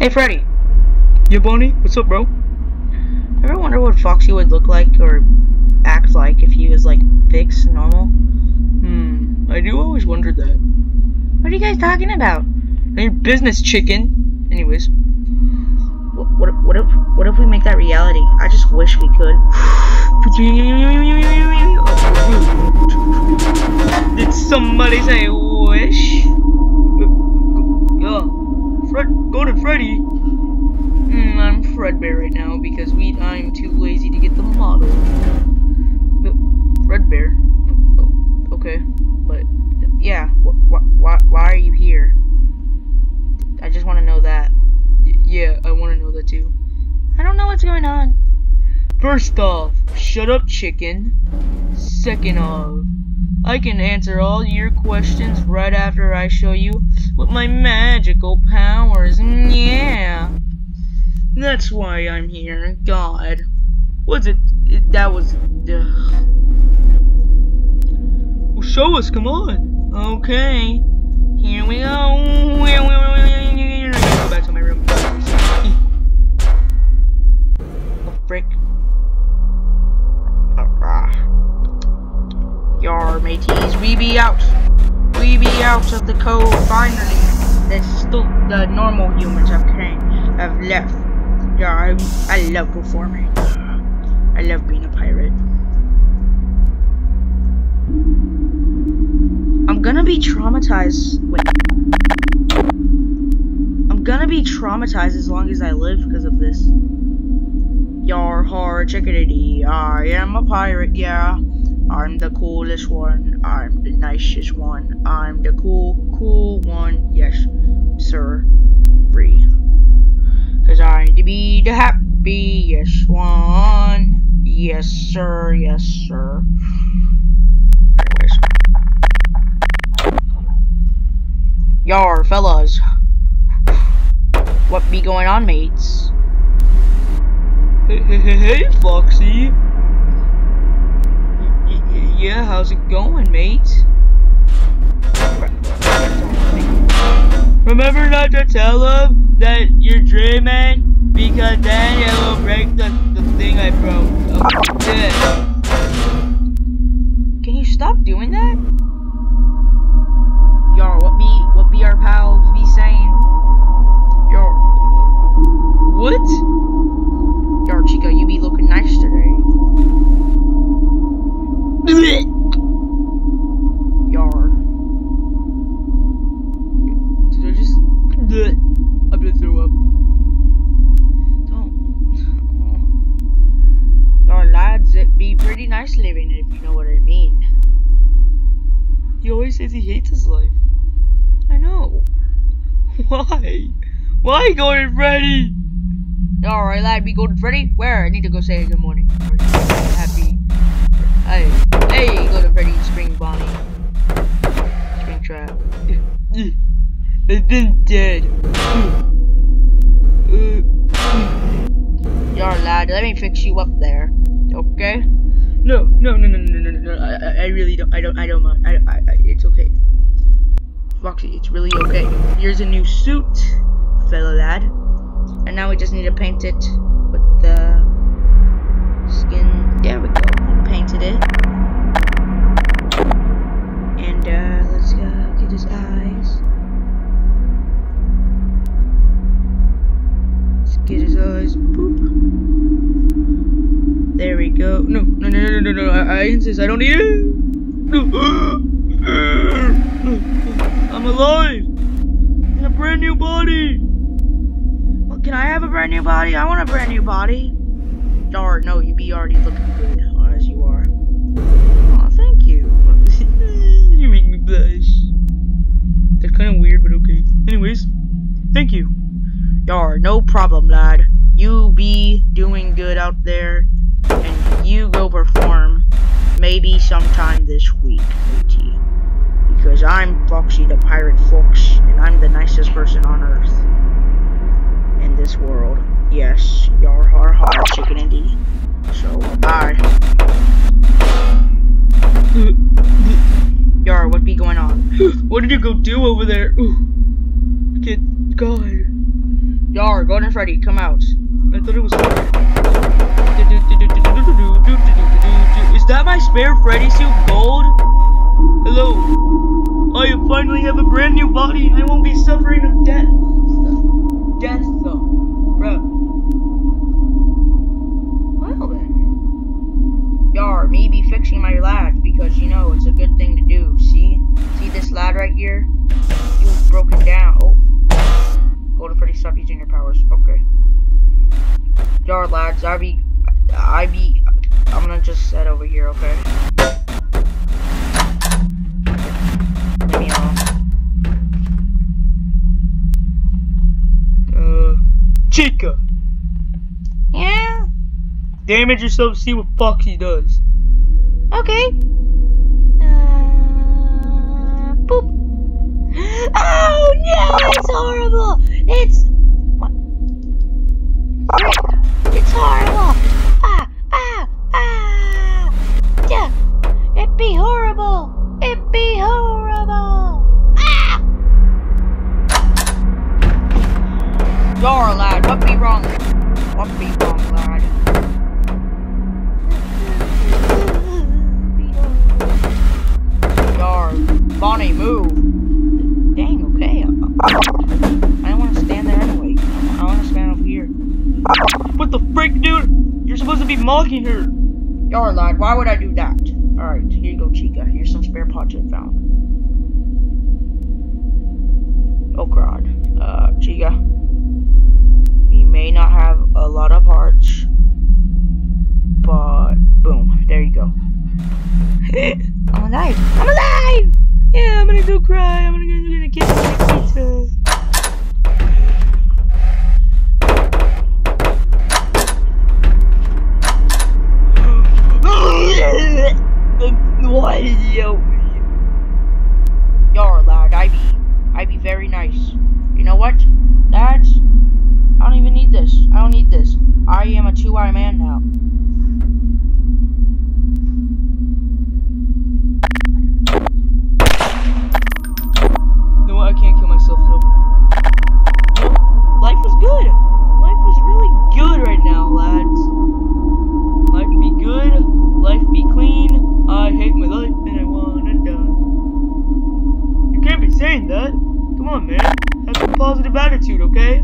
Hey, Freddy. Yeah, Bonnie? What's up, bro? Ever wonder what Foxy would look like or act like if he was, like, fixed, normal? Hmm, I do always wonder that. What are you guys talking about? Your business, chicken. Anyways. What, what, what if what if we make that reality? I just wish we could. Did somebody say wish? Go to Freddy. Mm, I'm Fredbear right now because we I'm too lazy to get the model. Fredbear. Oh, okay, but yeah. Wh why why are you here? I just want to know that. Y yeah, I want to know that too. I don't know what's going on. First off, shut up, chicken. Second off, I can answer all your questions right after I show you with my magical powers. Yeah. That's why I'm here. God. Was it, it that was ugh. Well show us, come on. Okay. Here we go. Go back to my room. We be out. We be out of the code finally. The still the normal humans have came have left. Yeah, I, I love performing. I love being a pirate. I'm gonna be traumatized. Wait. I'm gonna be traumatized as long as I live because of this. Yar har chickadee. I am a pirate, yeah. I'm the coolest one. I'm the nicest one. I'm the cool, cool one. Yes, sir. Bree. Cause I need to be the happiest one. Yes, sir. Yes, sir. Anyways. Yar, fellas. What be going on, mates? Hey, hey, hey, hey, Foxy. Yeah, how's it going, mate? Remember not to tell him that you're dreaming, because then it will break the, the thing I broke. Oh, okay. Can you stop doing that? I'm gonna throw up. Don't. Yar, lads, it'd be pretty nice living if you know what I mean. He always says he hates his life. I know. Why? Why Golden Freddy? Alright, lad, be Golden Freddy. Where? I need to go say good morning. Happy. Hey, hey, Golden Freddy, Spring Bonnie. Springtrap. I've been dead. Uh, uh. Yar, lad, let me fix you up there. Okay? No, no, no, no, no, no, no, no. I, I- I really don't. I don't. I don't mind. I, I, I, it's okay. Foxy, it's really okay. Here's a new suit, fellow lad. And now we just need to paint it with the skin. There we go. We painted it. I, I don't need it. I'm alive. In a brand new body. Well, can I have a brand new body? I want a brand new body. Or no, you be already looking good as you are. Oh, thank you. you make me blush. That's kind of weird, but okay. Anyways, thank you. Yar, no problem, lad. You be doing good out there, and you go perform maybe sometime this week, matey. Because I'm Foxy the Pirate Fox, and I'm the nicest person on Earth. In this world. Yes, yar har har, chicken indeed. So, bye. Yar, what be going on? what did you go do over there? Kid, God. Yar, Golden Freddy, come out. I thought it was that my spare Freddy suit gold? Hello. I finally have a brand new body and I won't be suffering of death. Death though. Bro. Well then. Yar, me be fixing my lad because you know it's a good thing to do. See? See this lad right here? He was broken down. Oh. Golden Freddy, stop using your powers. Okay. Yar lads, I be I be I'm gonna just set over here, okay? Leave me alone. Uh Chica! Yeah? Damage yourself, see what Foxy does. Okay. Uh, boop. Oh no, it's horrible. It's what? Frick. It's horrible. Ah, ah, ah. Yeah. It be horrible. It be horrible. Ah. Your lad, what be wrong? What lad? Bonnie, move. Dang, okay. I don't want to stand there anyway. I want to stand over here. What the frick, dude? You're supposed to be mocking her. Yar, lad, why would I do that? Alright, here you go, Chica. Here's some spare pots I found. Oh, God. Uh, Chica. May not have a lot of parts, but boom, there you go. I'm alive! I'm alive! Yeah, I'm gonna go cry. I'm gonna go, I'm gonna get my pizza. what is yo? Yar, lad, I be, I be very nice. You know what, lads? I don't even need this. I don't need this. I am a two-eye man now. No, I can't kill myself though. Life was good. Life was really good right now, lads. Life be good. Life be clean. I hate my life and I wanna die. You can't be saying that. Come on, man. Have a positive attitude, okay?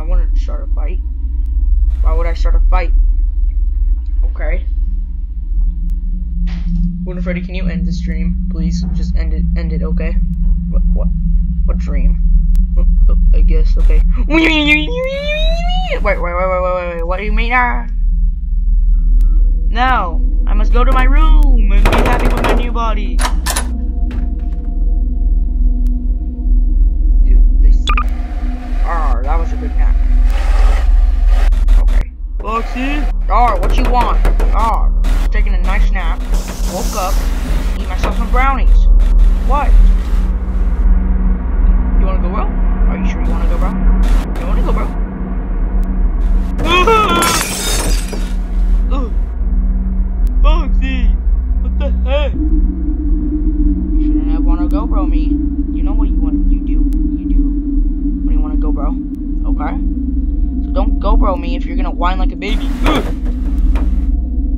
I want to start a fight. Why would I start a fight? Okay. Golden Freddy, can you end the stream, please? Just end it. End it, okay? What? What? What dream? Oh, oh, I guess, okay. Wait, wait, wait, wait, wait, wait. What do you mean? Ah? Now, I must go to my room and be happy with my new body. Ah, that was a good nap. Okay. Foxy? Ah, what you want? Ah, just taking a nice nap. Woke up, eat myself some brownies. What? So don't go, bro, me if you're gonna whine like a baby. I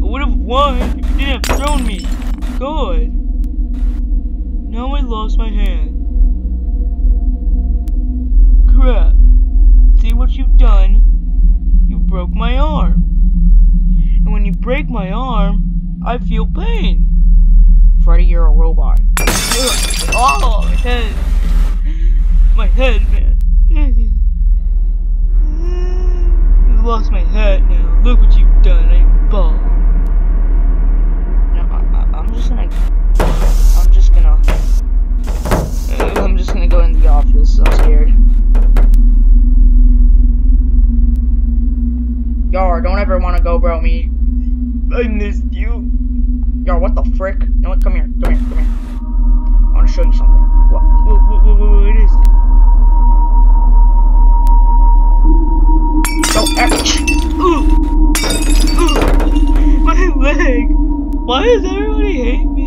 would have won if you didn't have thrown me. God. Now I lost my hand. Crap. See what you've done? You broke my arm. And when you break my arm, I feel pain. Freddy, you're a robot. Oh, my head. My head, man. I lost my head now. Look what you've done. I bald. No, I, I, I'm just gonna. I'm just gonna. I'm just gonna go in the office. I'm scared. Yar, don't ever wanna go, bro, me. I missed you. Yar, what the frick? What? Come here. Come here. Why does everybody hate me?